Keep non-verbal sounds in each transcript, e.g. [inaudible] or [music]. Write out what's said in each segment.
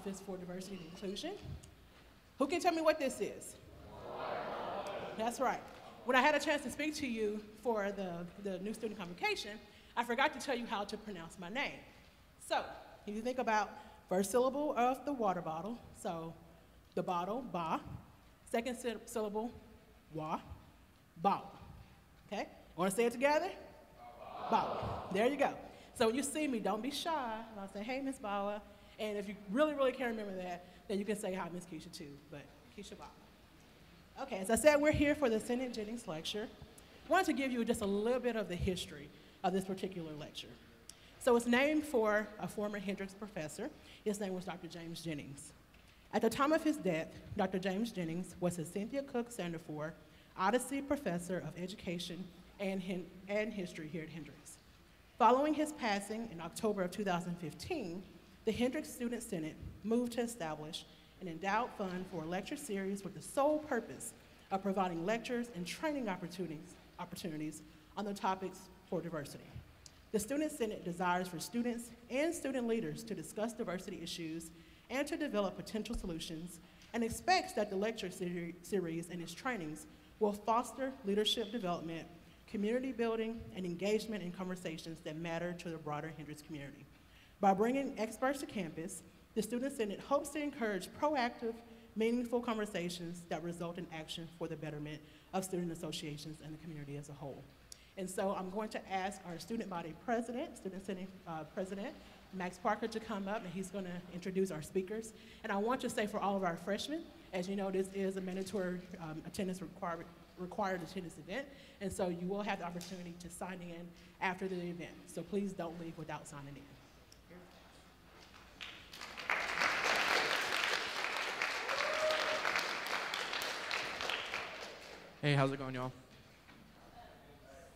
Office for Diversity and Inclusion. Who can tell me what this is? That's right. When I had a chance to speak to you for the, the new student convocation, I forgot to tell you how to pronounce my name. So, if you think about first syllable of the water bottle, so the bottle, ba, second sy- syllable, wa, bottle. Okay? Want to say it together? Bawa. There you go. So when you see me, don't be shy. I'll say, hey, Miss Bawa. And if you really, really can't remember that, then you can say hi, Miss Keisha, too. But Keisha Bawa. Okay, as I said, we're here for the Senate Jennings Lecture. I wanted to give you just a little bit of the history of this particular lecture. So it's named for a former Hendrix professor. His name was Dr. James Jennings. At the time of his death, Dr. James Jennings was a Cynthia Cook Sanderford Odyssey Professor of Education and, and History here at Hendrix. Following his passing in October of 2015, the Hendrix Student Senate moved to establish an endowed fund for a lecture series with the sole purpose of providing lectures and training opportunities, opportunities on the topics for diversity. The Student Senate desires for students and student leaders to discuss diversity issues and to develop potential solutions and expects that the lecture seri- series and its trainings will foster leadership development, community building, and engagement in conversations that matter to the broader Hendrix community. By bringing experts to campus, the Student Senate hopes to encourage proactive, meaningful conversations that result in action for the betterment of student associations and the community as a whole. And so I'm going to ask our student body president, Student Senate uh, President, Max Parker, to come up, and he's going to introduce our speakers. And I want to say for all of our freshmen, as you know, this is a mandatory um, attendance required, required attendance event, and so you will have the opportunity to sign in after the event. So please don't leave without signing in. Hey, how's it going, y'all?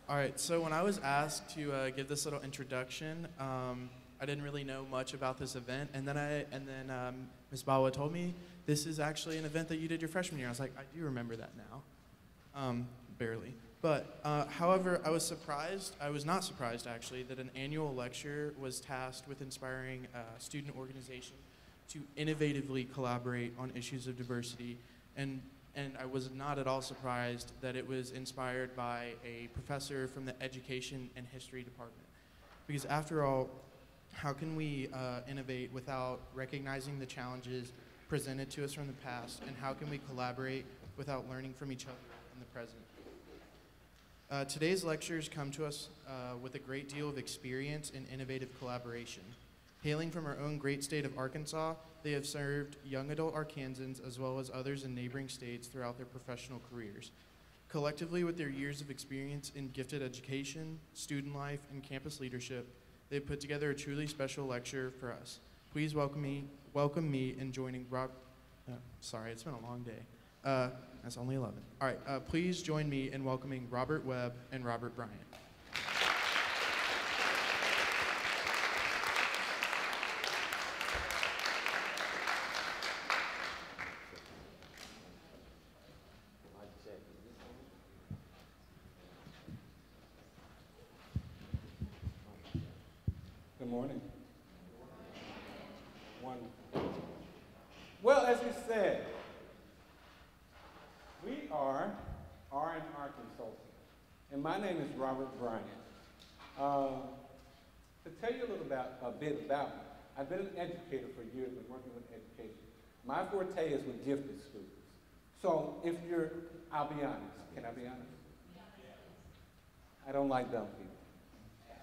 All right, so when I was asked to uh, give this little introduction, um, I didn't really know much about this event, and then I and then um, Ms. Bawa told me this is actually an event that you did your freshman year. I was like, I do remember that now, um, barely. But uh, however, I was surprised. I was not surprised actually that an annual lecture was tasked with inspiring a student organization to innovatively collaborate on issues of diversity and and I was not at all surprised that it was inspired by a professor from the Education and History Department. Because after all, how can we uh, innovate without recognizing the challenges presented to us from the past, and how can we collaborate without learning from each other in the present? Uh, today's lectures come to us uh, with a great deal of experience in innovative collaboration. Hailing from our own great state of Arkansas, they have served young adult Arkansans as well as others in neighboring states throughout their professional careers. Collectively, with their years of experience in gifted education, student life, and campus leadership, they have put together a truly special lecture for us. Please welcome me, welcome me in joining Rob. Uh, sorry, it's been a long day. Uh, that's only 11. All right, uh, please join me in welcoming Robert Webb and Robert Bryant. Good morning. One. Well, as you said, we are R&R Consulting, and my name is Robert Bryant. Uh, to tell you a little about a bit about me, I've been an educator for years, been working with education. My forte is with gifted students. So if you're, I'll be honest. Can I be honest? I don't like dumb people.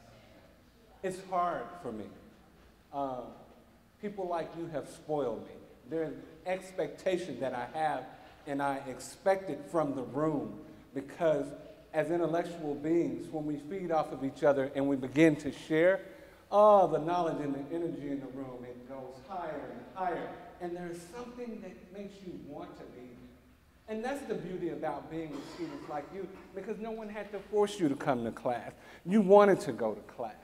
It's hard for me. Uh, people like you have spoiled me. There's expectation that I have, and I expect it from the room because as intellectual beings, when we feed off of each other and we begin to share, oh, the knowledge and the energy in the room, it goes higher and higher. And there's something that makes you want to be and that's the beauty about being with students like you, because no one had to force you to come to class. You wanted to go to class.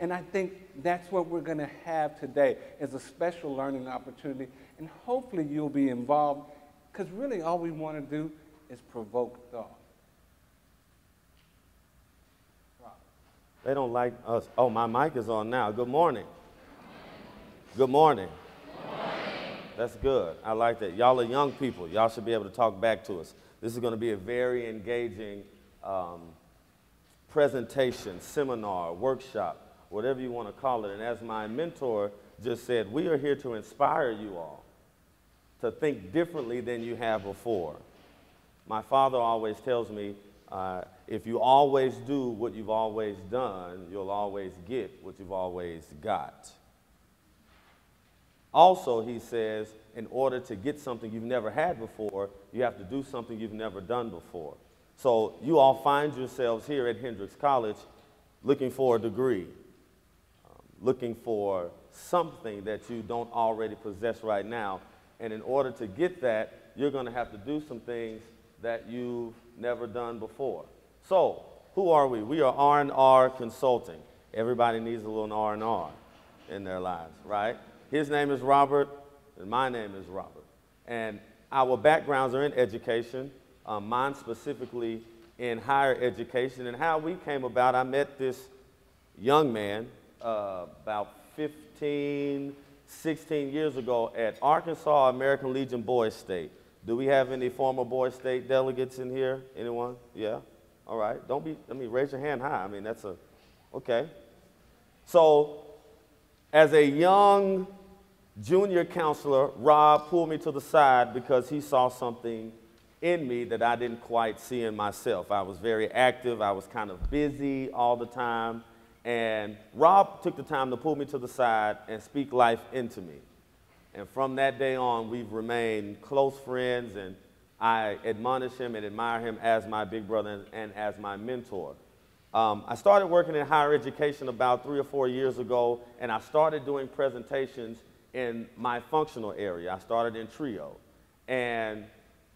And I think that's what we're going to have today is a special learning opportunity. And hopefully you'll be involved, because really all we want to do is provoke thought. They don't like us. Oh, my mic is on now. Good morning. Good morning. That's good. I like that. Y'all are young people. Y'all should be able to talk back to us. This is going to be a very engaging um, presentation, seminar, workshop, whatever you want to call it. And as my mentor just said, we are here to inspire you all to think differently than you have before. My father always tells me uh, if you always do what you've always done, you'll always get what you've always got. Also, he says, in order to get something you've never had before, you have to do something you've never done before. So you all find yourselves here at Hendrix College looking for a degree, um, looking for something that you don't already possess right now. And in order to get that, you're going to have to do some things that you've never done before. So, who are we? We are R&R Consulting. Everybody needs a little R&R in their lives, right? His name is Robert, and my name is Robert. And our backgrounds are in education, um, mine specifically in higher education. And how we came about, I met this young man uh, about 15, 16 years ago at Arkansas American Legion Boys State. Do we have any former Boys State delegates in here? Anyone? Yeah? All right. Don't be, I mean, raise your hand high. I mean, that's a, okay. So, as a young junior counselor, Rob pulled me to the side because he saw something in me that I didn't quite see in myself. I was very active, I was kind of busy all the time. And Rob took the time to pull me to the side and speak life into me. And from that day on, we've remained close friends, and I admonish him and admire him as my big brother and as my mentor. Um, I started working in higher education about three or four years ago, and I started doing presentations in my functional area. I started in TRIO. And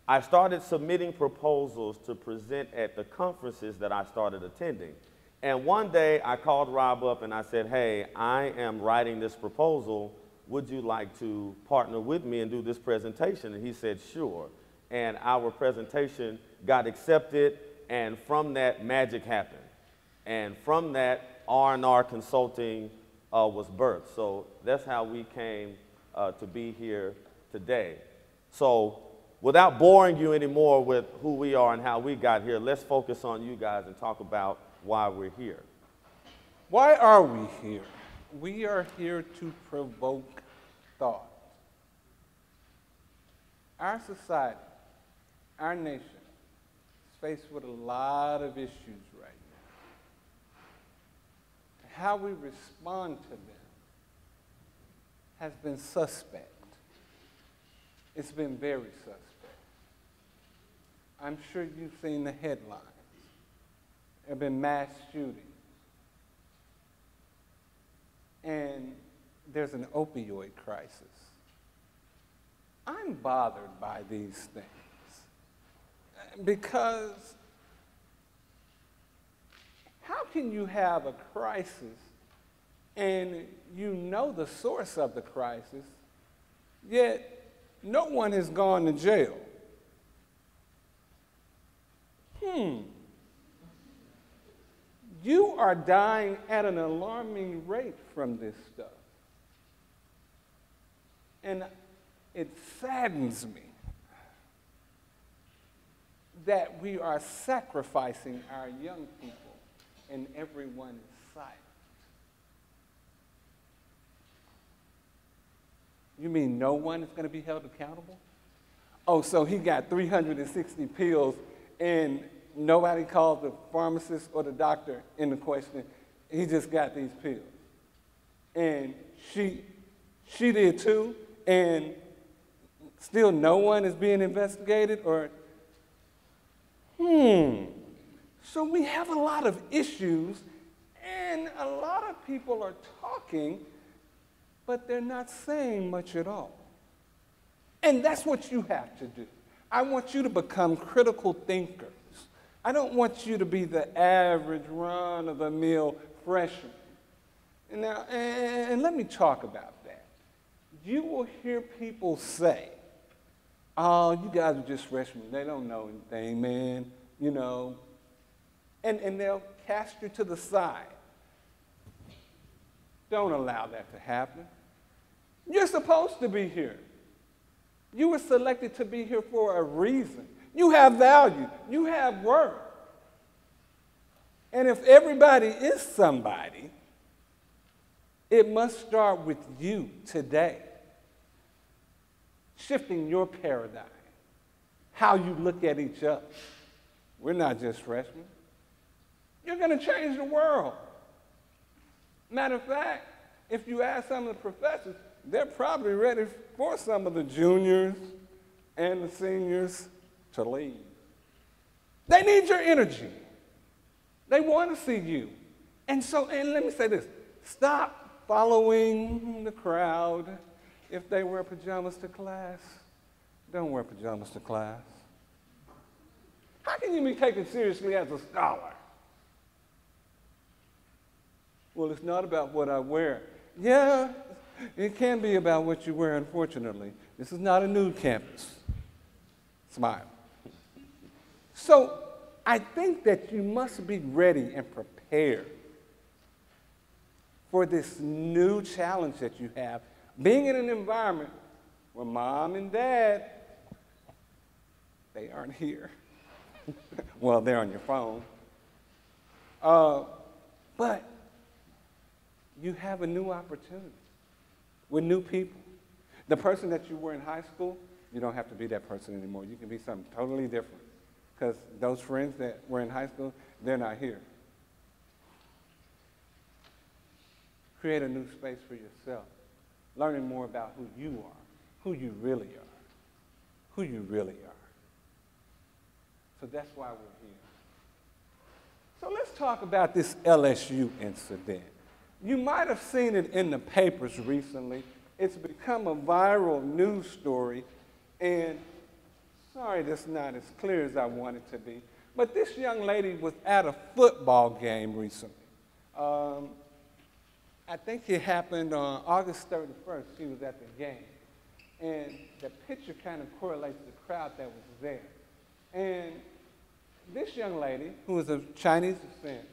I started submitting proposals to present at the conferences that I started attending. And one day I called Rob up and I said, Hey, I am writing this proposal would you like to partner with me and do this presentation? And he said, sure. And our presentation got accepted, and from that, magic happened. And from that, R&R Consulting uh, was birthed. So that's how we came uh, to be here today. So without boring you anymore with who we are and how we got here, let's focus on you guys and talk about why we're here. Why are we here? We are here to provoke thought. Our society, our nation, is faced with a lot of issues right now. How we respond to them has been suspect. It's been very suspect. I'm sure you've seen the headlines. There have been mass shootings. And there's an opioid crisis. I'm bothered by these things because how can you have a crisis and you know the source of the crisis, yet no one has gone to jail? Hmm. You are dying at an alarming rate from this stuff. And it saddens me that we are sacrificing our young people and everyone's sight. You mean no one is going to be held accountable? Oh, so he got 360 pills and nobody called the pharmacist or the doctor in the question. He just got these pills. And she, she did too, and still no one is being investigated or, hmm. So we have a lot of issues, and a lot of people are talking, but they're not saying much at all. And that's what you have to do. I want you to become critical thinkers. I don't want you to be the average run of the mill freshman. Now, and let me talk about that. You will hear people say, oh, you guys are just freshmen. They don't know anything, man. You know. And, and they'll cast you to the side. Don't allow that to happen. You're supposed to be here. You were selected to be here for a reason. You have value, you have worth. And if everybody is somebody, it must start with you today. Shifting your paradigm, how you look at each other. We're not just freshmen. You're going to change the world. Matter of fact, if you ask some of the professors, they're probably ready for some of the juniors and the seniors to leave. They need your energy. They want to see you. And so, and let me say this stop following the crowd. If they wear pajamas to class, don't wear pajamas to class. How can you be taken seriously as a scholar? Well, it's not about what I wear. Yeah, it can be about what you wear, unfortunately. This is not a nude campus. Smile. So I think that you must be ready and prepared for this new challenge that you have, being in an environment where mom and dad, they aren't here. [laughs] well, they're on your phone. Uh, but you have a new opportunity with new people. The person that you were in high school, you don't have to be that person anymore. You can be something totally different. Because those friends that were in high school, they're not here. Create a new space for yourself. Learning more about who you are, who you really are, who you really are. So that's why we're here. So let's talk about this LSU incident. You might have seen it in the papers recently. It's become a viral news story, and sorry, that's not as clear as I want it to be. But this young lady was at a football game recently. Um, I think it happened on August 31st. She was at the game. And the picture kind of correlates the crowd that was there. And this young lady, who was of Chinese descent,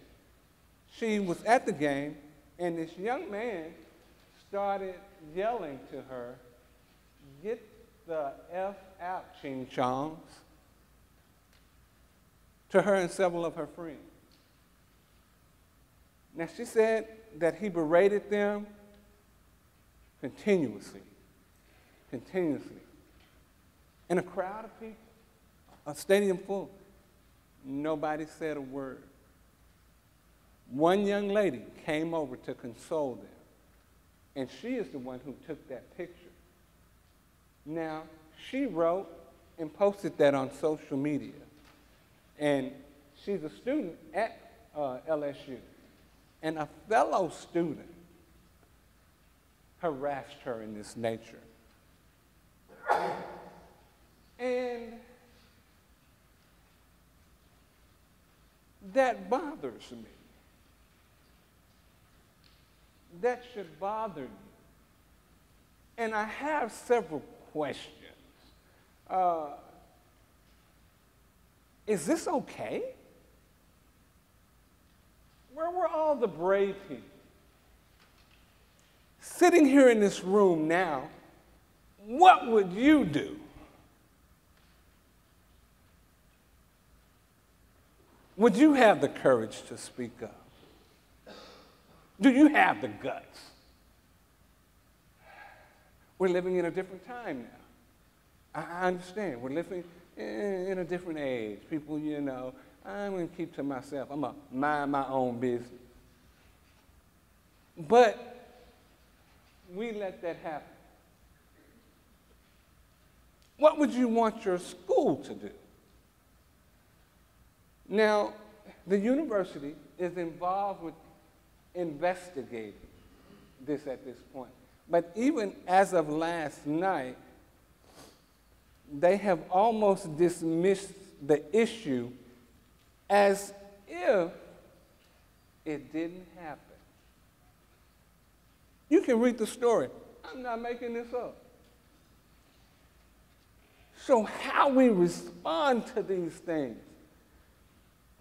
she was at the game, and this young man started yelling to her, Get the F out, Ching Chongs, to her and several of her friends. Now, she said that he berated them continuously, continuously. In a crowd of people, a stadium full, nobody said a word. One young lady came over to console them, and she is the one who took that picture. Now, she wrote and posted that on social media, and she's a student at uh, LSU, and a fellow student harassed her in this nature. And that bothers me that should bother you? And I have several questions. Uh, is this okay? Where were all the brave people? Sitting here in this room now, what would you do? Would you have the courage to speak up? Do you have the guts? We're living in a different time now. I understand. We're living in a different age. People, you know, I'm going to keep to myself. I'm going to mind my own business. But we let that happen. What would you want your school to do? Now, the university is involved with investigating this at this point. But even as of last night, they have almost dismissed the issue as if it didn't happen. You can read the story. I'm not making this up. So, how we respond to these things,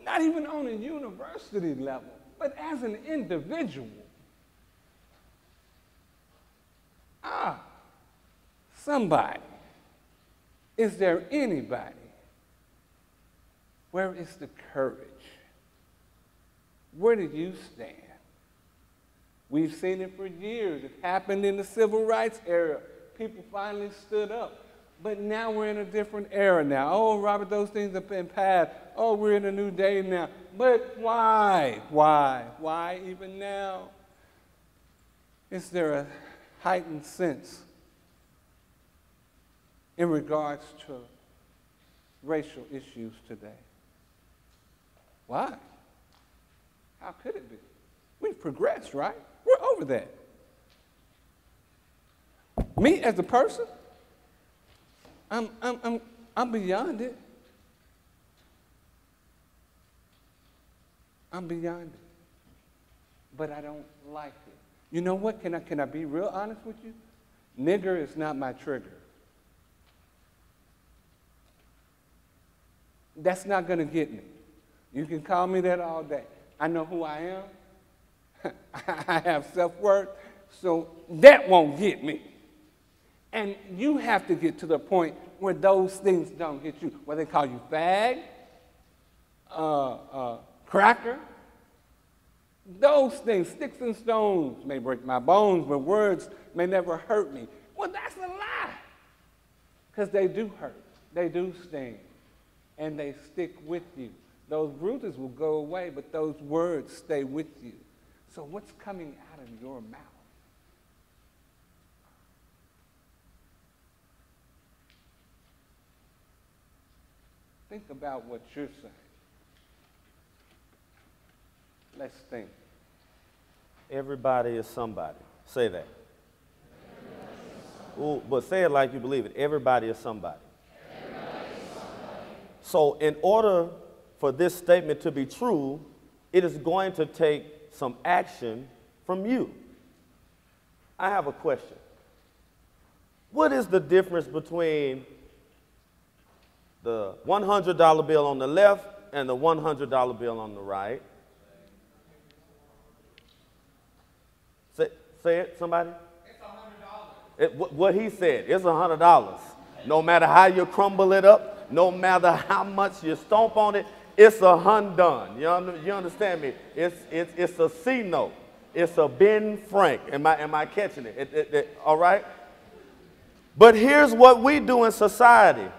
not even on a university level, but as an individual. Ah, somebody Is there anybody? Where is the courage? Where do you stand? We've seen it for years. It happened in the civil rights era. People finally stood up. But now we're in a different era now. Oh, Robert, those things have been passed. Oh, we're in a new day now. But why? Why? Why even now? Is there a heightened sense in regards to racial issues today? Why? How could it be? We've progressed, right? We're over that. Me as a person, I'm, I'm, I'm, I'm beyond it. I'm beyond it. But I don't like it. You know what? Can I, can I be real honest with you? Nigger is not my trigger. That's not going to get me. You can call me that all day. I know who I am. [laughs] I have self worth. So that won't get me. And you have to get to the point where those things don't get you, where they call you fag, uh, uh, cracker. Those things, sticks and stones, may break my bones, but words may never hurt me. Well, that's a lie. Because they do hurt, they do sting, and they stick with you. Those bruises will go away, but those words stay with you. So, what's coming out of your mouth? Think about what you're saying. Let's think. Everybody is somebody. Say that. Ooh, but say it like you believe it. Everybody is somebody. Everybody is somebody. So, in order for this statement to be true, it is going to take some action from you. I have a question. What is the difference between the $100 bill on the left and the $100 bill on the right? Say, say it, somebody. It's $100. It, what, what he said, it's $100. No matter how you crumble it up, no matter how much you stomp on it, it's a Hundun. You, under, you understand me? It's, it's, it's a C note. It's a Ben Frank. Am I, am I catching it? It, it, it? All right? But here's what we do in society.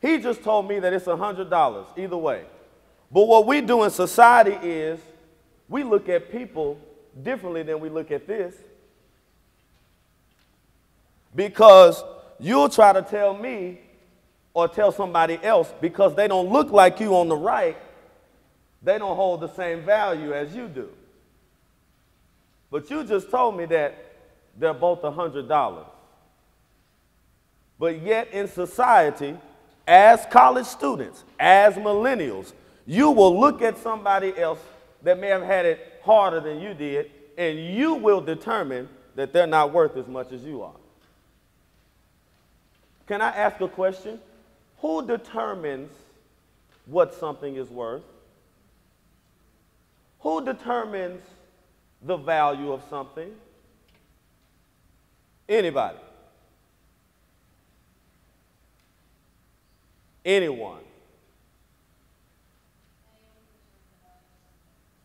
He just told me that it's a $100 either way. But what we do in society is we look at people differently than we look at this. Because you'll try to tell me or tell somebody else because they don't look like you on the right, they don't hold the same value as you do. But you just told me that they're both $100. But yet in society, as college students, as millennials, you will look at somebody else that may have had it harder than you did, and you will determine that they're not worth as much as you are. Can I ask a question? Who determines what something is worth? Who determines the value of something? Anybody. Anyone.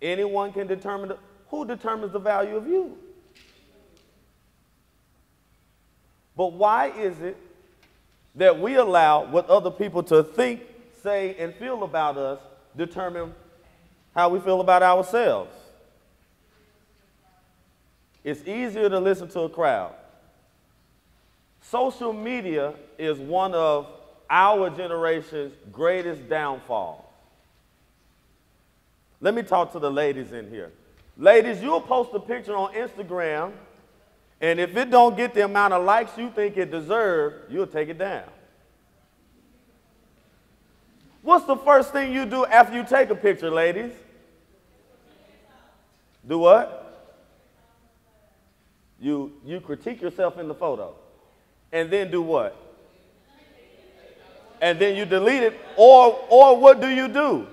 Anyone can determine the, who determines the value of you. But why is it that we allow what other people to think, say, and feel about us determine how we feel about ourselves. It's easier to listen to a crowd. Social media is one of our generation's greatest downfalls. Let me talk to the ladies in here. Ladies, you'll post a picture on Instagram and if it don't get the amount of likes you think it deserves, you'll take it down. What's the first thing you do after you take a picture, ladies? Do what? You, you critique yourself in the photo. And then do what? And then you delete it. Or, or what do you do?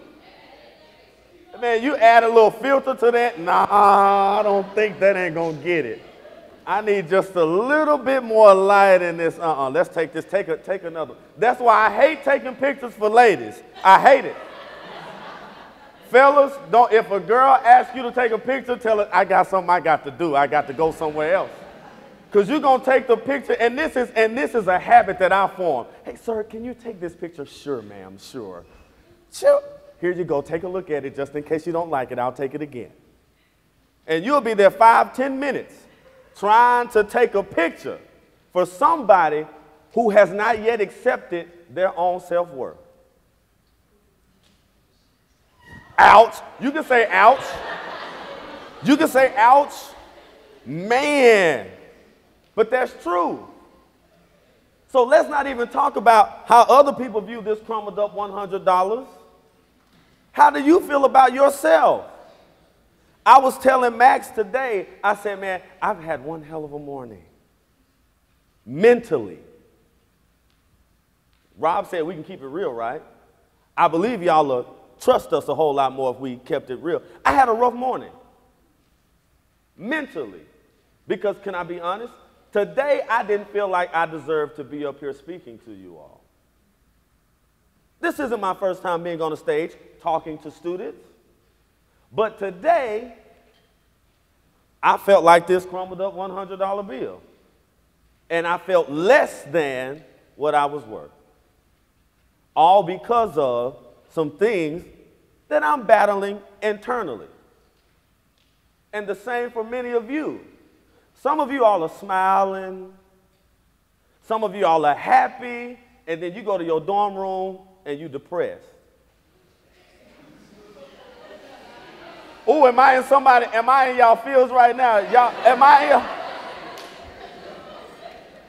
Man, you add a little filter to that. Nah, I don't think that ain't going to get it. I need just a little bit more light in this. Uh-uh. Let's take this. Take a, take another. That's why I hate taking pictures for ladies. I hate it. Fellas, don't. If a girl asks you to take a picture, tell her I got something I got to do. I got to go somewhere else. Cause you're gonna take the picture, and this is and this is a habit that I form. Hey, sir, can you take this picture? Sure, ma'am. Sure. Sure. Here you go. Take a look at it, just in case you don't like it. I'll take it again. And you'll be there five, ten minutes trying to take a picture for somebody who has not yet accepted their own self worth. Ouch. You can say ouch. You can say ouch. Man. But that's true. So let's not even talk about how other people view this crumbled up $100. How do you feel about yourself? I was telling Max today, I said, man, I've had one hell of a morning. Mentally. Rob said we can keep it real, right? I believe y'all will trust us a whole lot more if we kept it real. I had a rough morning. Mentally. Because, can I be honest? Today, I didn't feel like I deserved to be up here speaking to you all. This isn't my first time being on a stage talking to students. But today, I felt like this crumbled up $100 bill. And I felt less than what I was worth. All because of some things that I'm battling internally. And the same for many of you. Some of you all are smiling. Some of you all are happy. And then you go to your dorm room and you're depressed. Oh, am I in somebody? Am I in y'all fields right now? Y'all, am I in?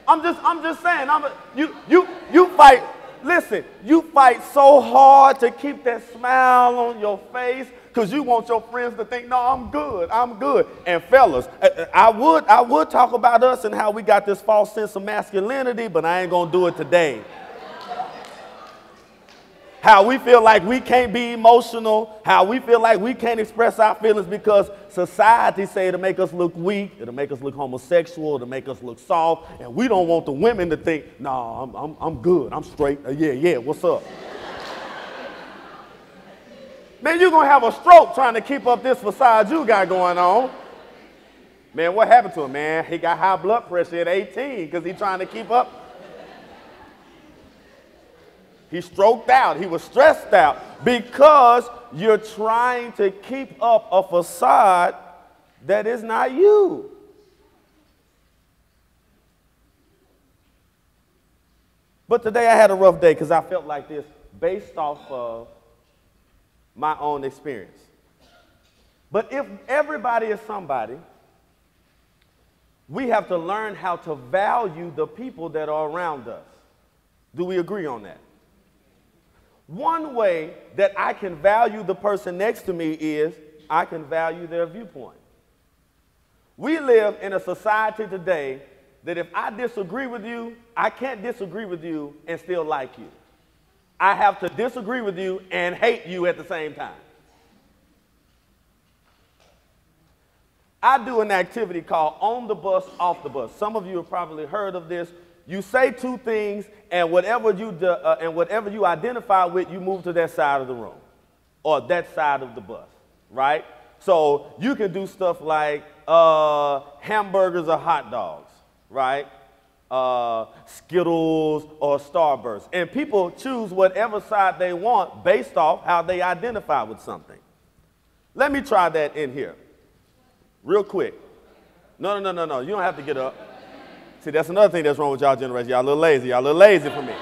I'm just, I'm just saying. I'm a, you, you, you fight. Listen, you fight so hard to keep that smile on your face because you want your friends to think, no, I'm good, I'm good. And fellas, uh, uh, I would, I would talk about us and how we got this false sense of masculinity, but I ain't gonna do it today how we feel like we can't be emotional, how we feel like we can't express our feelings because society say it'll make us look weak, it'll make us look homosexual, it'll make us look soft, and we don't want the women to think, no, nah, I'm, I'm, I'm good, I'm straight, uh, yeah, yeah, what's up? Man, you're gonna have a stroke trying to keep up this facade you got going on. Man, what happened to him, man? He got high blood pressure at 18 because he's trying to keep up he stroked out. He was stressed out because you're trying to keep up a facade that is not you. But today I had a rough day because I felt like this based off of my own experience. But if everybody is somebody, we have to learn how to value the people that are around us. Do we agree on that? One way that I can value the person next to me is I can value their viewpoint. We live in a society today that if I disagree with you, I can't disagree with you and still like you. I have to disagree with you and hate you at the same time. I do an activity called On the Bus, Off the Bus. Some of you have probably heard of this. You say two things, and whatever you uh, and whatever you identify with, you move to that side of the room or that side of the bus, right? So you can do stuff like uh, hamburgers or hot dogs, right? Uh, Skittles or Starburst, and people choose whatever side they want based off how they identify with something. Let me try that in here, real quick. No, no, no, no, no. You don't have to get up. See, that's another thing that's wrong with y'all generation. Y'all a little lazy. Y'all a little lazy for me.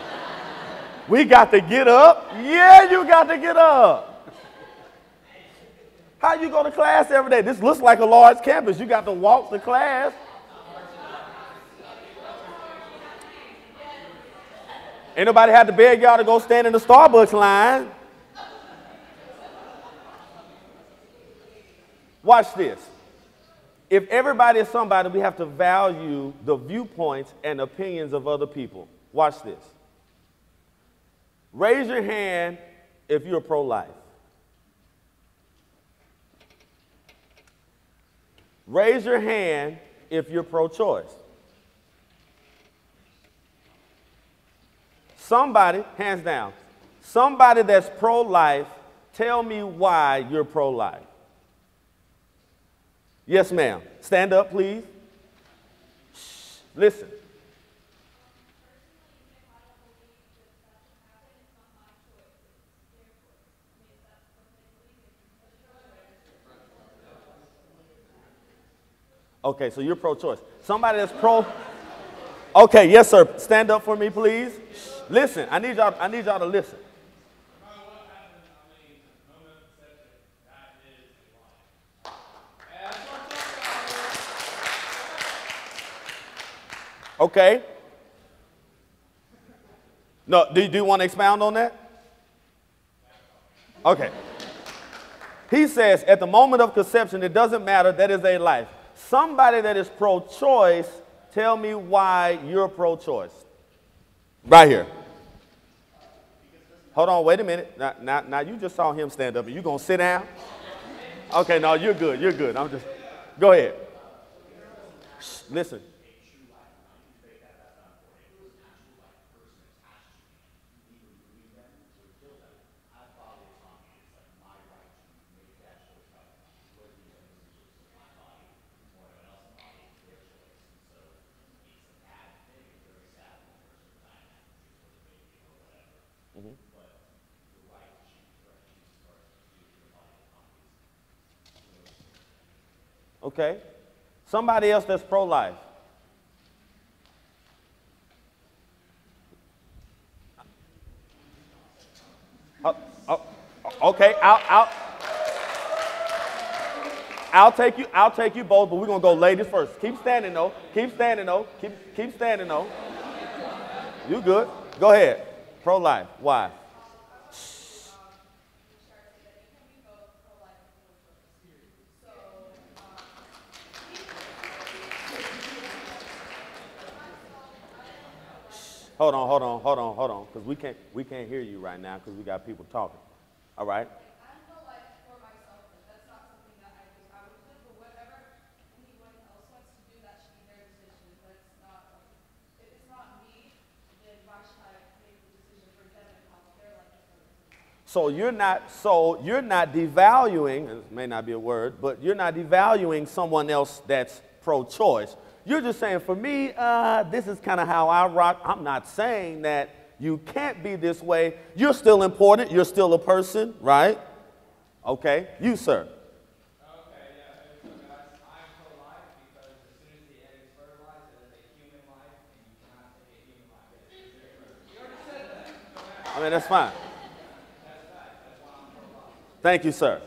we got to get up. Yeah, you got to get up. How you go to class every day? This looks like a large campus. You got to walk to class. Ain't nobody had to beg y'all to go stand in the Starbucks line. Watch this if everybody is somebody, we have to value the viewpoints and opinions of other people. Watch this. Raise your hand if you're pro life. Raise your hand if you're pro choice. Somebody, hands down, somebody that's pro life, tell me why you're pro life. Yes, ma'am. Stand up, please. Shh. Listen. Okay, so you're pro choice. Somebody that's pro. Okay, yes, sir. Stand up for me, please. Listen, I need y'all, I need y'all to listen. Okay. No, do, you do you want to expound on that? Okay. He says, at the moment of conception, it doesn't matter, that is a life. Somebody that is pro choice, tell me why you're pro choice. Right here. Hold on, wait a minute. Now, now, now you just saw him stand up. Are you going to sit down? Okay, no, you're good. You're good. I'm just, go ahead. Shh, listen. Okay? Somebody else that's pro life. Uh, uh, okay, I'll, I'll, I'll take you. I'll take you both, but we're gonna go ladies first. Keep standing though. Keep standing though. Keep keep standing though. You good? Go ahead. Pro life. Why? Hold on, hold on, hold on, hold on, because we can't we can't hear you right now because we got people talking. All right. So you're not so you're not devaluing, this may not be a word, but you're not devaluing someone else that's pro-choice. You're just saying, for me, uh, this is kind of how I rock. I'm not saying that you can't be this way. You're still important. You're still a person, right? Okay. You, sir. Okay, yeah. It's because I mean, that's fine. Thank you, sir.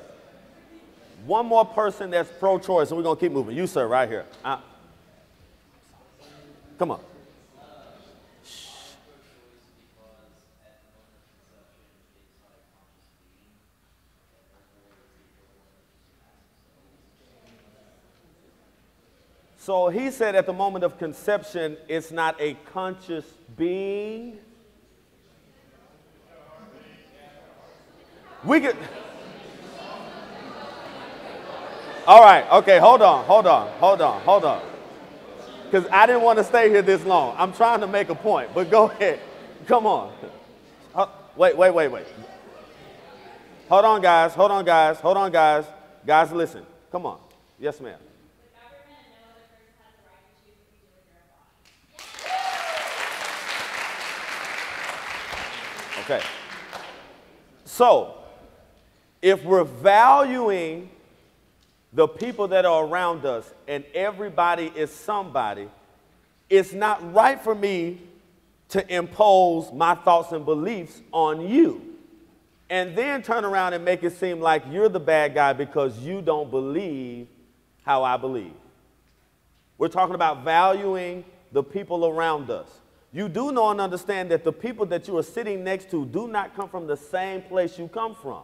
One more person that's pro choice, and we're going to keep moving. You, sir, right here. Uh, come on. So he said at the moment of conception, it's not a conscious being. We could. All right, okay, hold on, hold on, hold on, hold on. Because I didn't want to stay here this long. I'm trying to make a point, but go ahead. Come on. Wait, wait, wait, wait. Hold on, guys, hold on, guys, hold on, guys. Guys, listen. Come on. Yes, ma'am. Okay. So, if we're valuing the people that are around us and everybody is somebody, it's not right for me to impose my thoughts and beliefs on you and then turn around and make it seem like you're the bad guy because you don't believe how I believe. We're talking about valuing the people around us. You do know and understand that the people that you are sitting next to do not come from the same place you come from.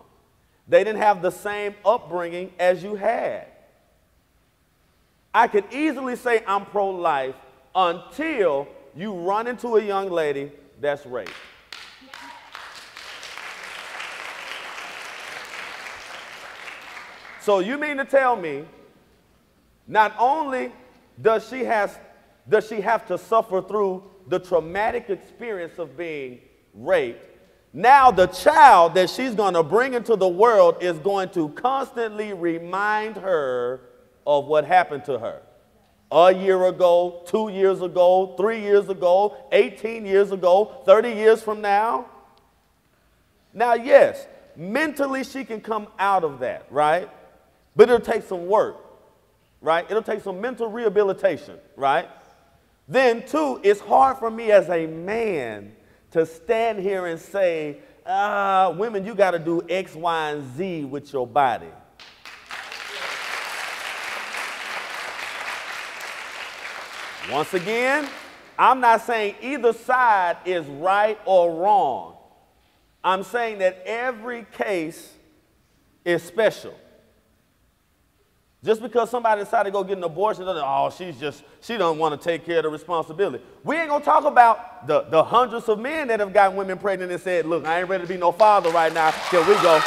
They didn't have the same upbringing as you had. I could easily say I'm pro life until you run into a young lady that's raped. So you mean to tell me not only does she, has, does she have to suffer through the traumatic experience of being raped? Now, the child that she's going to bring into the world is going to constantly remind her of what happened to her a year ago, two years ago, three years ago, 18 years ago, 30 years from now. Now, yes, mentally she can come out of that, right? But it'll take some work, right? It'll take some mental rehabilitation, right? Then, two, it's hard for me as a man to stand here and say, ah, women, you got to do X, Y, and Z with your body. Once again, I'm not saying either side is right or wrong. I'm saying that every case is special. Just because somebody decided to go get an abortion, oh, she's just, she don't want to take care of the responsibility. We ain't going to talk about the, the hundreds of men that have gotten women pregnant and said, look, I ain't ready to be no father right now. Here we go.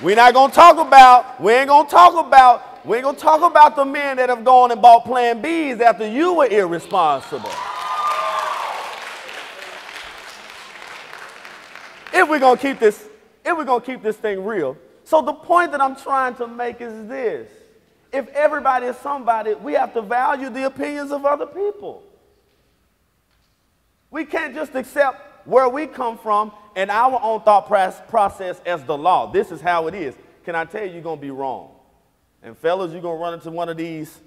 We're not going to talk about, we ain't going to talk about, we ain't going to talk about the men that have gone and bought Plan Bs after you were irresponsible. if we're going to keep this if we're going to keep this thing real. So the point that I'm trying to make is this. If everybody is somebody, we have to value the opinions of other people. We can't just accept where we come from and our own thought process as the law. This is how it is. Can I tell you, you're going to be wrong. And fellas, you're going to run into one of these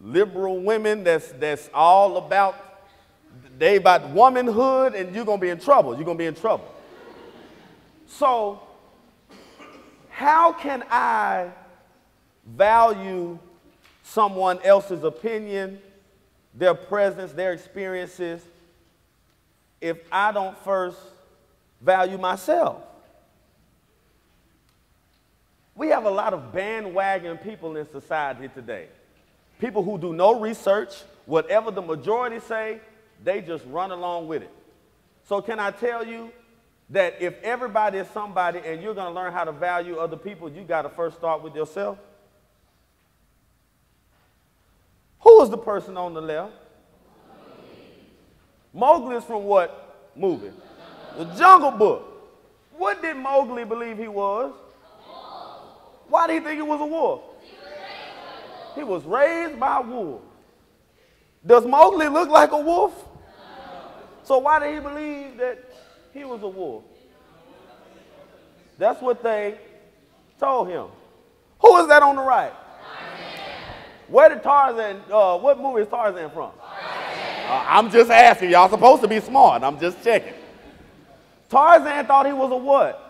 liberal women that's, that's all about, they about womanhood, and you're going to be in trouble. You're going to be in trouble. So, how can I value someone else's opinion, their presence, their experiences, if I don't first value myself? We have a lot of bandwagon people in society today. People who do no research, whatever the majority say, they just run along with it. So, can I tell you, that if everybody is somebody and you're going to learn how to value other people, you got to first start with yourself. Who is the person on the left? Mowgli is from what movie? The Jungle Book. What did Mowgli believe he was? Why did he think he was a wolf? He was raised by wolves. Does Mowgli look like a wolf? So why did he believe that he was a wolf. That's what they told him. Who is that on the right? Where did Tarzan, uh, what movie is Tarzan from? Uh, I'm just asking. Y'all supposed to be smart. I'm just checking. Tarzan thought he was a what?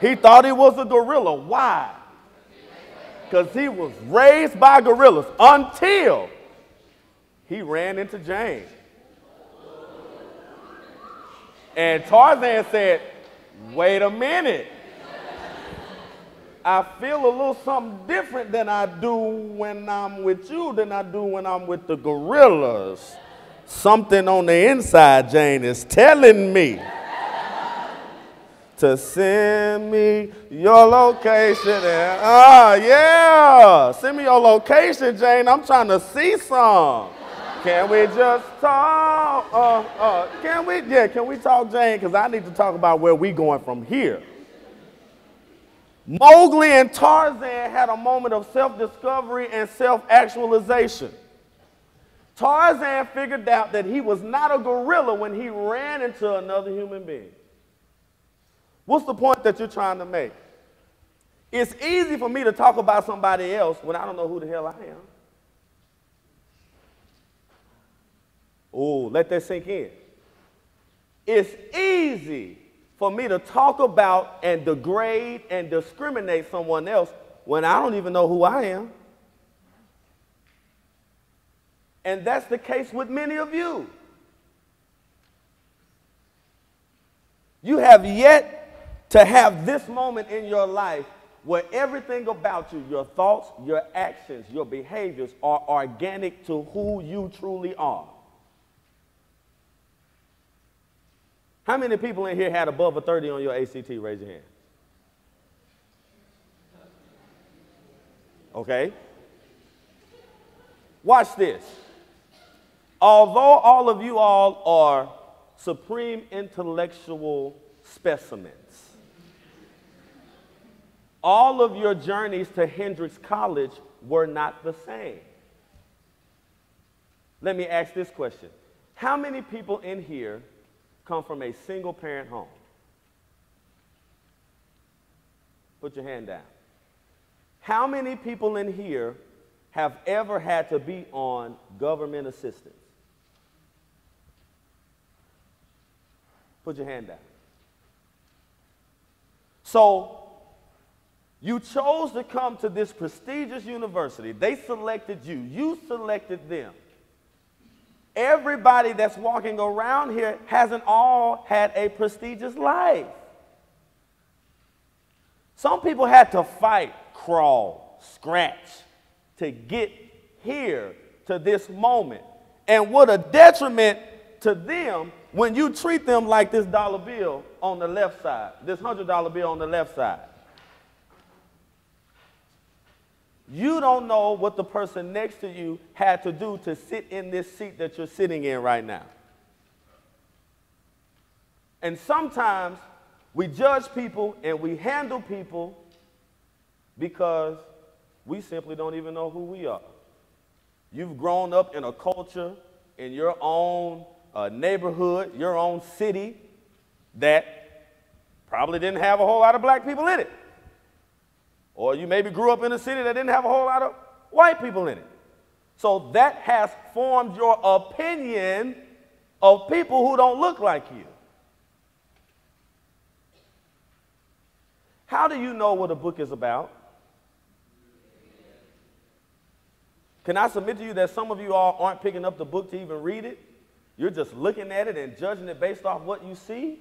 He thought he was a gorilla. Why? Because he was raised by gorillas until he ran into Jane. And Tarzan said, Wait a minute. I feel a little something different than I do when I'm with you than I do when I'm with the gorillas. Something on the inside, Jane, is telling me to send me your location. And, ah, yeah, send me your location, Jane. I'm trying to see some. Can we just talk? Uh, uh, can we? Yeah, can we talk, Jane? Because I need to talk about where we going from here. Mowgli and Tarzan had a moment of self-discovery and self-actualization. Tarzan figured out that he was not a gorilla when he ran into another human being. What's the point that you're trying to make? It's easy for me to talk about somebody else when I don't know who the hell I am. Oh, let that sink in. It's easy for me to talk about and degrade and discriminate someone else when I don't even know who I am. And that's the case with many of you. You have yet to have this moment in your life where everything about you, your thoughts, your actions, your behaviors are organic to who you truly are. How many people in here had above a 30 on your ACT? Raise your hand. Okay? Watch this. Although all of you all are supreme intellectual specimens, all of your journeys to Hendrix College were not the same. Let me ask this question How many people in here come from a single parent home? Put your hand down. How many people in here have ever had to be on government assistance? Put your hand down. So, you chose to come to this prestigious university. They selected you, you selected them. Everybody that's walking around here hasn't all had a prestigious life. Some people had to fight, crawl, scratch to get here to this moment. And what a detriment to them when you treat them like this dollar bill on the left side, this $100 bill on the left side. You don't know what the person next to you had to do to sit in this seat that you're sitting in right now. And sometimes we judge people and we handle people because we simply don't even know who we are. You've grown up in a culture, in your own uh, neighborhood, your own city, that probably didn't have a whole lot of black people in it. Or you maybe grew up in a city that didn't have a whole lot of white people in it. So that has formed your opinion of people who don't look like you. How do you know what a book is about? Can I submit to you that some of you all aren't picking up the book to even read it? You're just looking at it and judging it based off what you see?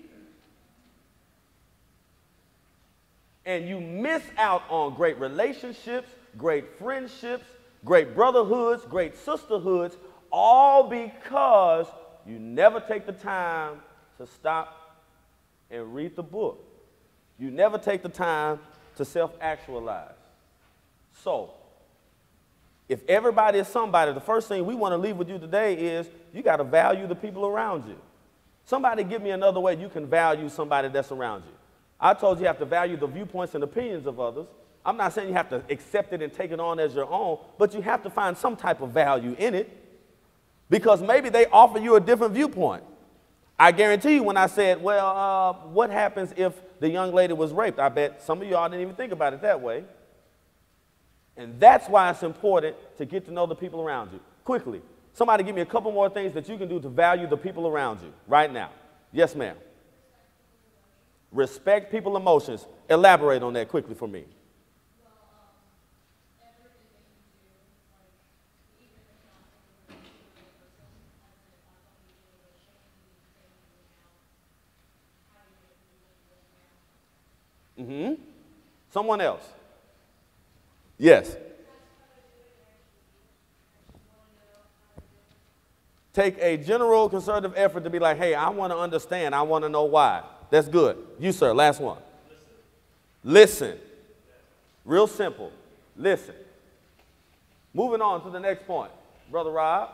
And you miss out on great relationships, great friendships, great brotherhoods, great sisterhoods, all because you never take the time to stop and read the book. You never take the time to self actualize. So, if everybody is somebody, the first thing we want to leave with you today is you got to value the people around you. Somebody give me another way you can value somebody that's around you. I told you you have to value the viewpoints and opinions of others. I'm not saying you have to accept it and take it on as your own, but you have to find some type of value in it because maybe they offer you a different viewpoint. I guarantee you, when I said, Well, uh, what happens if the young lady was raped? I bet some of y'all didn't even think about it that way. And that's why it's important to get to know the people around you. Quickly, somebody give me a couple more things that you can do to value the people around you right now. Yes, ma'am. Respect people's emotions. Elaborate on that quickly for me. Mm-hmm. Someone else. Yes. Take a general concerted effort to be like, hey, I want to understand. I want to know why. That's good. You, sir, last one. Listen. Real simple. Listen. Moving on to the next point. Brother Rob.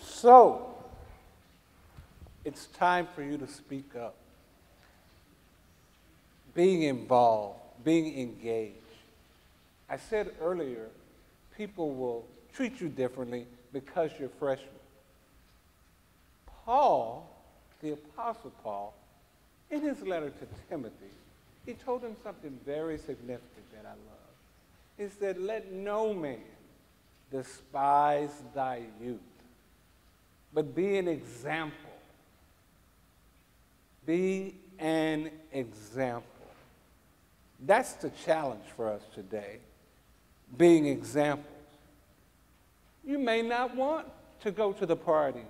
So, it's time for you to speak up. Being involved, being engaged. I said earlier, people will treat you differently because you're freshman. Paul the Apostle Paul, in his letter to Timothy, he told him something very significant that I love. He said, let no man despise thy youth, but be an example. Be an example. That's the challenge for us today, being examples. You may not want to go to the party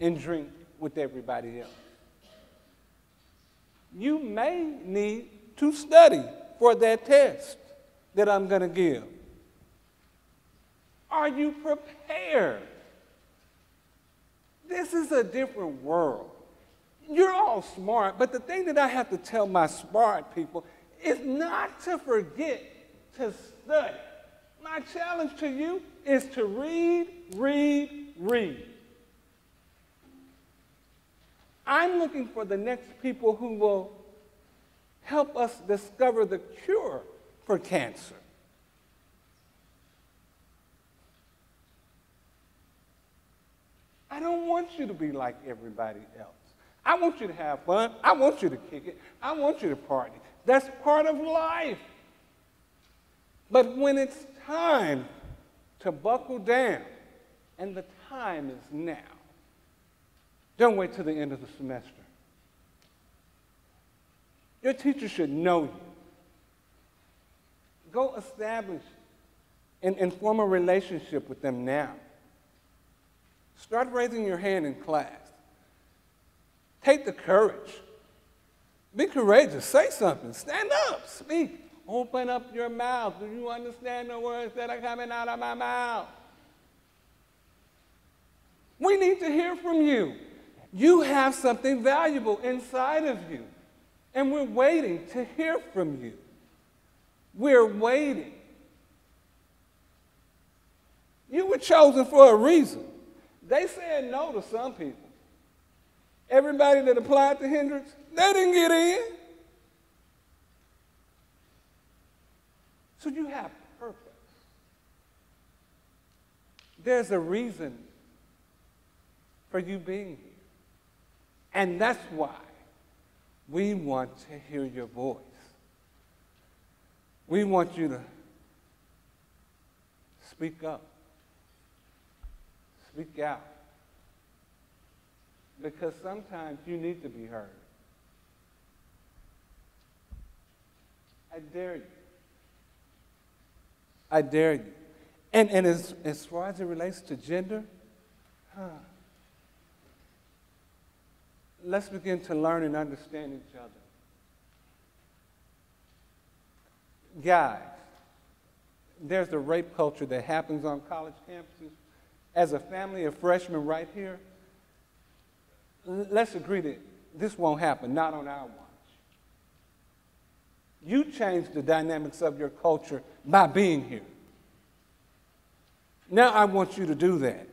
and drink with everybody else. You may need to study for that test that I'm going to give. Are you prepared? This is a different world. You're all smart, but the thing that I have to tell my smart people is not to forget to study. My challenge to you is to read, read, read. I'm looking for the next people who will help us discover the cure for cancer. I don't want you to be like everybody else. I want you to have fun. I want you to kick it. I want you to party. That's part of life. But when it's time to buckle down, and the time is now, don't wait till the end of the semester. Your teacher should know you. Go establish and, and form a relationship with them now. Start raising your hand in class. Take the courage. Be courageous. Say something. Stand up. Speak. Open up your mouth. Do you understand the words that are coming out of my mouth? We need to hear from you. You have something valuable inside of you, and we're waiting to hear from you. We're waiting. You were chosen for a reason. They said no to some people. Everybody that applied to Hendrix, they didn't get in. So you have purpose. There's a reason for you being here. And that's why we want to hear your voice. We want you to speak up, speak out. Because sometimes you need to be heard. I dare you. I dare you. And, and as, as far as it relates to gender, huh, let's begin to learn and understand each other. Guys, there's the rape culture that happens on college campuses. As a family of freshmen right here, let's agree that this won't happen, not on our watch. You change the dynamics of your culture by being here. Now I want you to do that.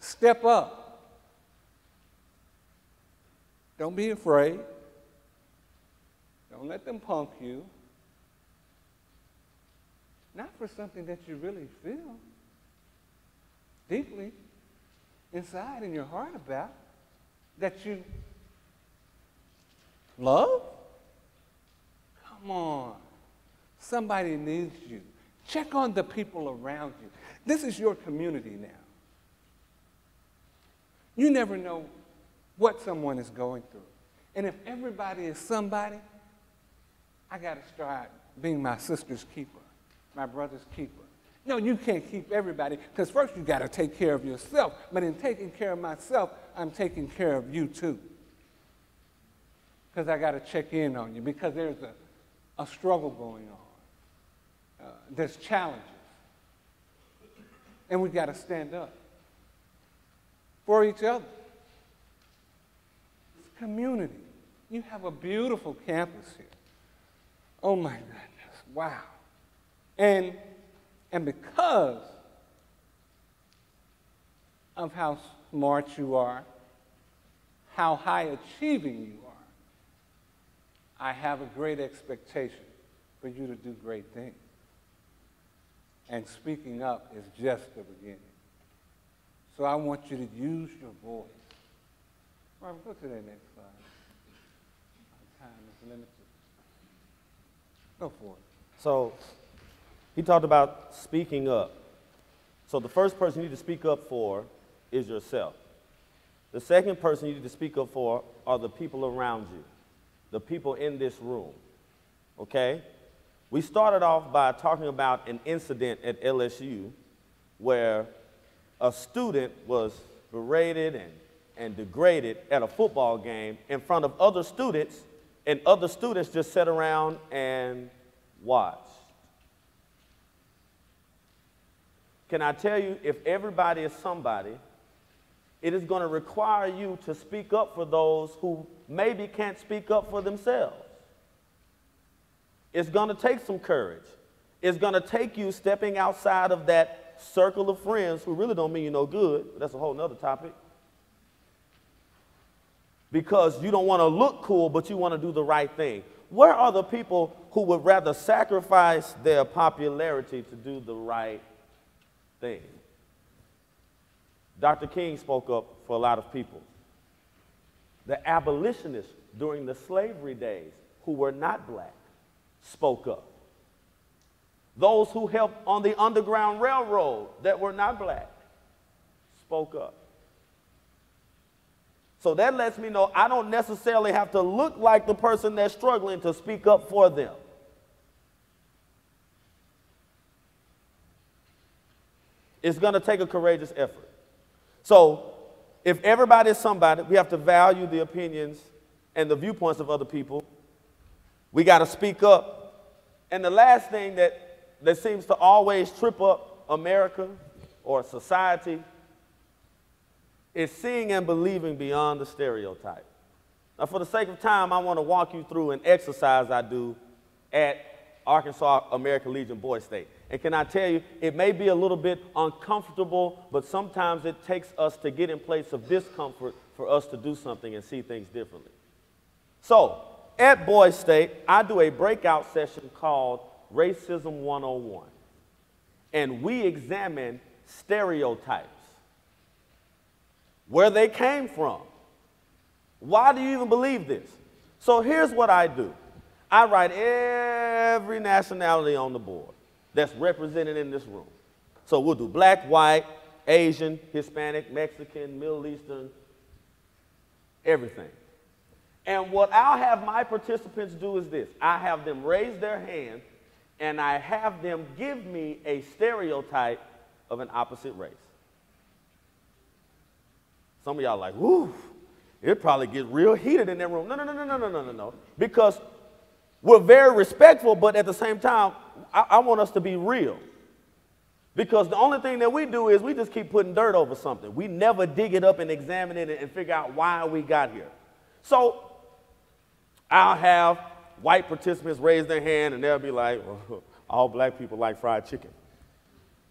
Step up. Don't be afraid. Don't let them punk you. Not for something that you really feel deeply inside in your heart about that you love? Come on. Somebody needs you. Check on the people around you. This is your community now. You never know what someone is going through. And if everybody is somebody, I got to start being my sister's keeper, my brother's keeper. No, you can't keep everybody because first you got to take care of yourself. But in taking care of myself, I'm taking care of you too. Because I got to check in on you because there's a, a struggle going on. Uh, there's challenges. And we got to stand up for each other. Community. You have a beautiful campus here. Oh my goodness. Wow. And and because of how smart you are, how high achieving you are, I have a great expectation for you to do great things. And speaking up is just the beginning. So I want you to use your voice. Robert, go to that next slide. Our time is limited. Go for it. So he talked about speaking up. So the first person you need to speak up for is yourself. The second person you need to speak up for are the people around you, the people in this room. Okay? We started off by talking about an incident at LSU where a student was berated and, and degraded at a football game in front of other students, and other students just sat around and watched. Can I tell you, if everybody is somebody, it is going to require you to speak up for those who maybe can't speak up for themselves. It's going to take some courage. It's going to take you stepping outside of that circle of friends who really don't mean you no good. That's a whole nother topic. Because you don't want to look cool, but you want to do the right thing. Where are the people who would rather sacrifice their popularity to do the right thing? Dr. King spoke up for a lot of people. The abolitionists during the slavery days who were not black spoke up. Those who helped on the Underground Railroad that were not black spoke up. So that lets me know I don't necessarily have to look like the person that's struggling to speak up for them. It's going to take a courageous effort. So, if everybody is somebody, we have to value the opinions and the viewpoints of other people. We got to speak up. And the last thing that, that seems to always trip up America or society is seeing and believing beyond the stereotype. Now, for the sake of time, I want to walk you through an exercise I do at Arkansas American Legion Boys State. And can I tell you, it may be a little bit uncomfortable, but sometimes it takes us to get in place of discomfort for us to do something and see things differently. So, at Boys State, I do a breakout session called Racism 101. And we examine stereotypes where they came from. Why do you even believe this? So here's what I do I write every nationality on the board that's represented in this room. So we'll do black, white, Asian, Hispanic, Mexican, Middle Eastern, everything. And what I'll have my participants do is this I have them raise their hand and I have them give me a stereotype of an opposite race. Some of y'all like, whoo, it'd probably get real heated in that room. No, no, no, no, no, no, no, no, no. Because we're very respectful, but at the same time, I, I want us to be real. Because the only thing that we do is we just keep putting dirt over something. We never dig it up and examine it and figure out why we got here. So I'll have white participants raise their hand and they'll be like, well, [laughs] all black people like fried chicken.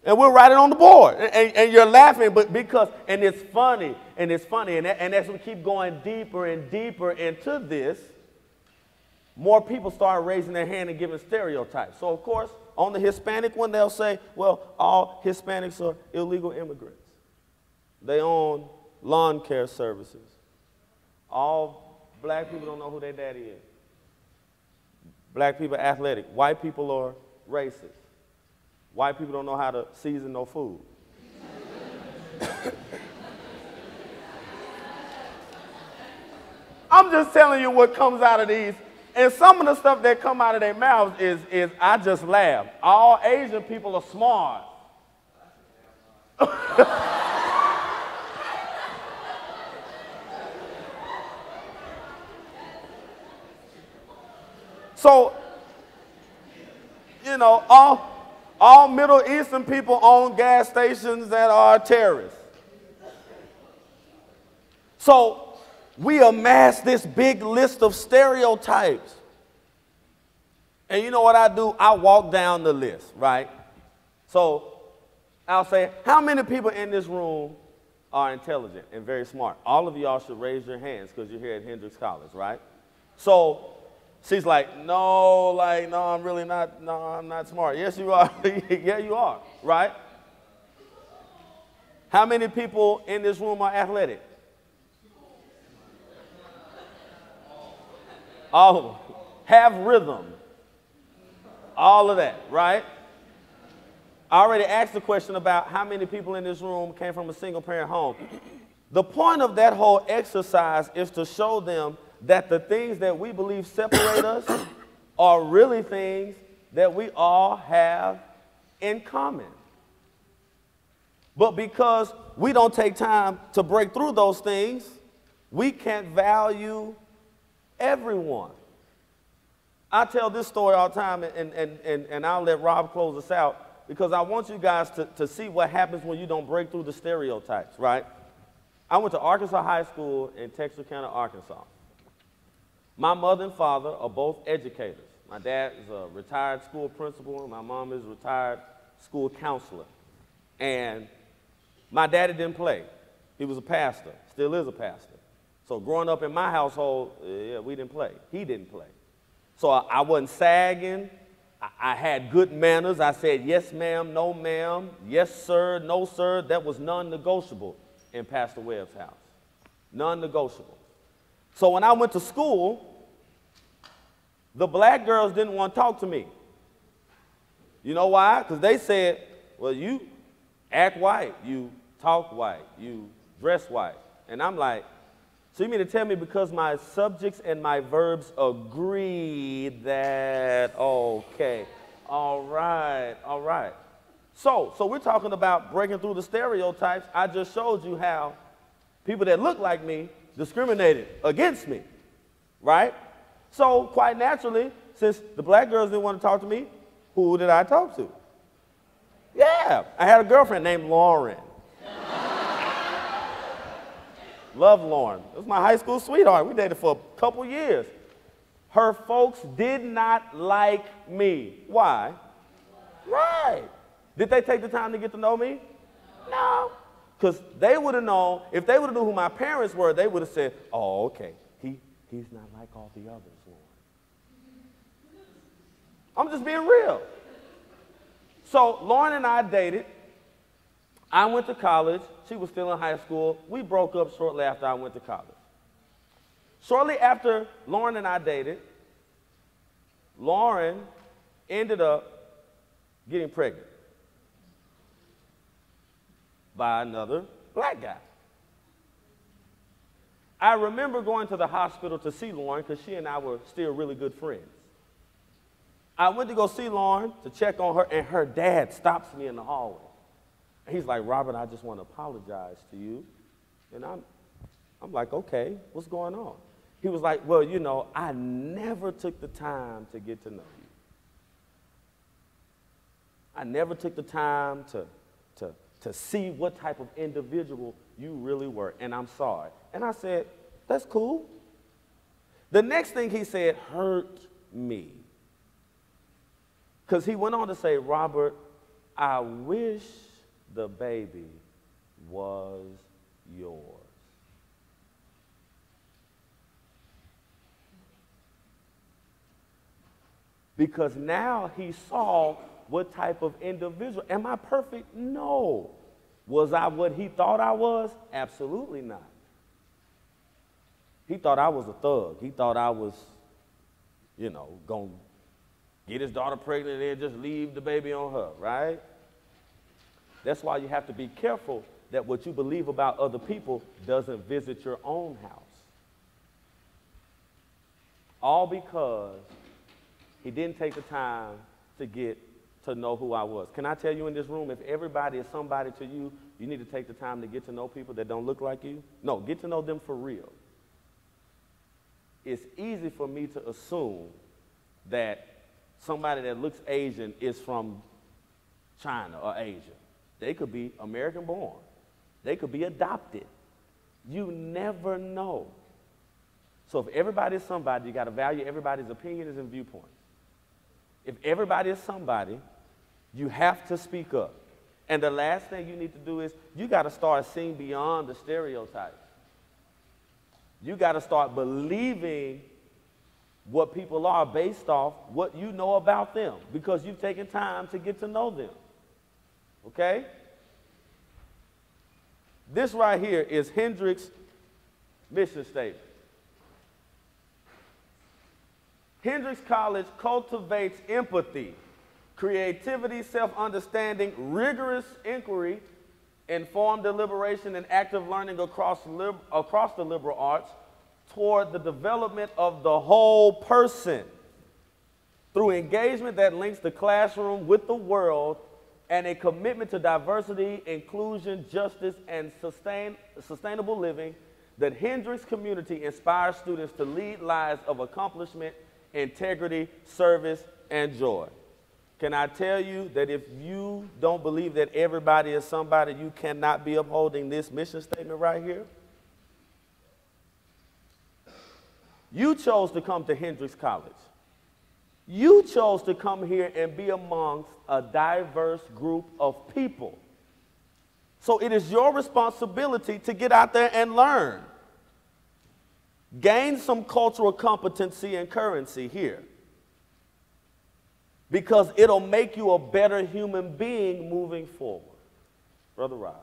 And we'll write it on the board. And, and, you're laughing, but because, and it's funny, and it's funny. And, and as we keep going deeper and deeper into this, more people start raising their hand and giving stereotypes. So, of course, on the Hispanic one, they'll say, well, all Hispanics are illegal immigrants. They own lawn care services. All black people don't know who their daddy is. Black people are athletic. White people are racist. White people don't know how to season no food. [laughs] I'm just telling you what comes out of these. And some of the stuff that come out of their mouths is, is I just laugh. All Asian people are smart. [laughs] so, you know, all, all Middle Eastern people own gas stations that are terrorists. So we amass this big list of stereotypes. And you know what I do? I walk down the list, right? So I'll say, how many people in this room are intelligent and very smart? All of y'all should raise your hands because you're here at Hendrix College, right? So She's like, no, like, no, I'm really not, no, I'm not smart. Yes, you are. [laughs] yeah, you are, right? How many people in this room are athletic? All of them. Have rhythm. All of that, right? I already asked the question about how many people in this room came from a single parent home. The point of that whole exercise is to show them that the things that we believe separate us [coughs] are really things that we all have in common. But because we don't take time to break through those things, we can't value everyone. I tell this story all the time, and, and, and, and I'll let Rob close us out because I want you guys to, to see what happens when you don't break through the stereotypes, right? I went to Arkansas High School in Texarkana, Arkansas. My mother and father are both educators, My dad is a retired school principal, and my mom is a retired school counselor. And my daddy didn't play. He was a pastor, still is a pastor. So growing up in my household, yeah, we didn't play. He didn't play. So I, I wasn't sagging. I, I had good manners. I said yes, ma'am, no, ma'am, yes, sir, no, sir. That was non-negotiable in Pastor Webb's house. Non-negotiable. So when I went to school, the black girls didn't want to talk to me. You know why? Because they said, well, you act white, you talk white, you dress white. And I'm like, so you mean to tell me because my subjects and my verbs agree that, okay, all right, all right. So, so we're talking about breaking through the stereotypes. I just showed you how people that look like me discriminated against me, right? So quite naturally, since the black girls didn't want to talk to me, who did I talk to? Yeah, I had a girlfriend named Lauren. [laughs] Love Lauren. It was my high school sweetheart. We dated for a couple years. Her folks did not like me. Why? Right. Did they take the time to get to know me? No. Because they would have known, if they would have knew who my parents were, they would have said, oh, okay, he's not like all the others, Lauren. I'm just being real. So Lauren and I dated. I went to college. She was still in high school. We broke up shortly after I went to college. Shortly after Lauren and I dated, Lauren ended up getting pregnant by another black guy. I remember going to the hospital to see Lauren because she and I were still really good friends. I went to go see Lauren to check on her, and her dad stops me in the hallway. He's like, Robert, I just want to apologize to you. And I'm, I'm like, okay, what's going on? He was like, well, you know, I never took the time to get to know you. I never took the time to, to, to see what type of individual you really were, and I'm sorry. And I said, that's cool. The next thing he said hurt me. Because he went on to say, Robert, I wish the baby was yours. Because now he saw what type of individual. Am I perfect? No. Was I what he thought I was? Absolutely not. He thought I was a thug. He thought I was, you know, going to get his daughter pregnant and just leave the baby on her, right? That's why you have to be careful that what you believe about other people doesn't visit your own house. All because he didn't take the time to get to know who I was. Can I tell you in this room, if everybody is somebody to you, you need to take the time to get to know people that don't look like you? No, get to know them for real. It's easy for me to assume that somebody that looks Asian is from China or Asia. They could be American born. They could be adopted. You never know. So if everybody is somebody, you got to value everybody's opinions and viewpoints. If everybody is somebody, you have to speak up. And the last thing you need to do is you got to start seeing beyond the stereotypes. You got to start believing what people are based off what you know about them because you've taken time to get to know them. Okay? This right here is Hendrix' mission statement. Hendrix College cultivates empathy, creativity, self understanding, rigorous inquiry, informed deliberation, and active learning across, across the liberal arts toward the development of the whole person through engagement that links the classroom with the world and a commitment to diversity, inclusion, justice, and sustain, sustainable living, the Hendrix community inspires students to lead lives of accomplishment, integrity, service, and joy. Can I tell you that if you don't believe that everybody is somebody, you cannot be upholding this mission statement right here? You chose to come to Hendrix College. You chose to come here and be amongst a diverse group of people. So it is your responsibility to get out there and learn. Gain some cultural competency and currency here. Because it'll make you a better human being moving forward. Brother Rob.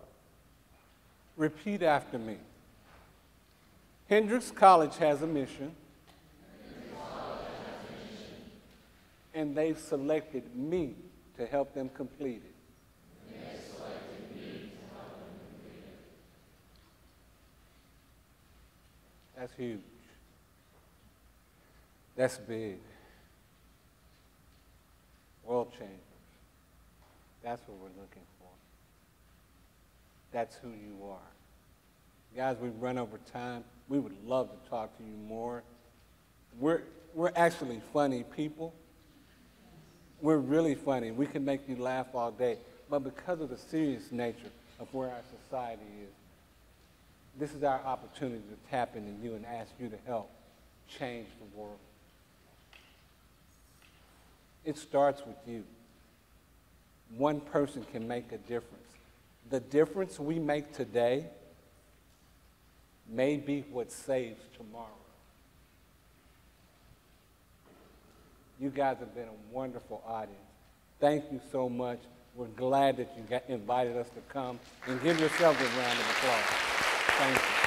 Repeat after me. Hendrix College has a mission. And they've selected me to help them complete it. That's huge. That's big. World changers. That's what we're looking for. That's who you are. Guys, we've run over time. We would love to talk to you more. We're, we're actually funny people. We're really funny. We can make you laugh all day. But because of the serious nature of where our society is, this is our opportunity to tap into you and ask you to help change the world. It starts with you. One person can make a difference. The difference we make today may be what saves tomorrow. You guys have been a wonderful audience. Thank you so much. We're glad that you got invited us to come and give yourselves a round of applause. Thank you.